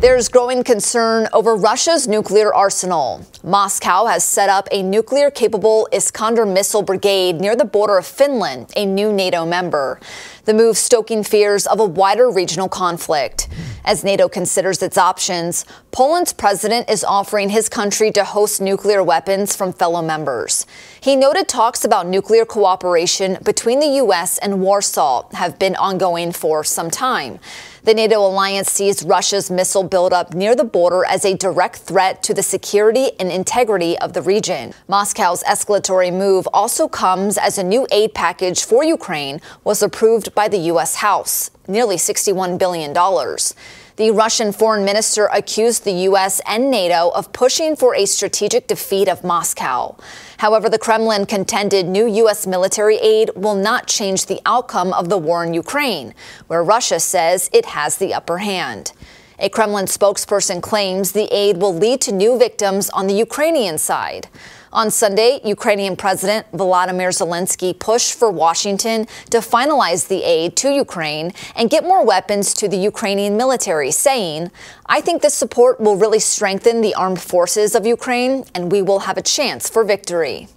There's growing concern over Russia's nuclear arsenal. Moscow has set up a nuclear capable Iskander missile brigade near the border of Finland, a new NATO member. The move stoking fears of a wider regional conflict. As NATO considers its options, Poland's president is offering his country to host nuclear weapons from fellow members. He noted talks about nuclear cooperation between the U.S. and Warsaw have been ongoing for some time. The NATO alliance sees Russia's missile buildup near the border as a direct threat to the security and integrity of the region. Moscow's escalatory move also comes as a new aid package for Ukraine was approved by the U.S. House, nearly $61 billion. The Russian foreign minister accused the U.S. and NATO of pushing for a strategic defeat of Moscow. However, the Kremlin contended new U.S. military aid will not change the outcome of the war in Ukraine, where Russia says it has the upper hand. A Kremlin spokesperson claims the aid will lead to new victims on the Ukrainian side. On Sunday, Ukrainian President Volodymyr Zelensky pushed for Washington to finalize the aid to Ukraine and get more weapons to the Ukrainian military, saying, I think this support will really strengthen the armed forces of Ukraine and we will have a chance for victory.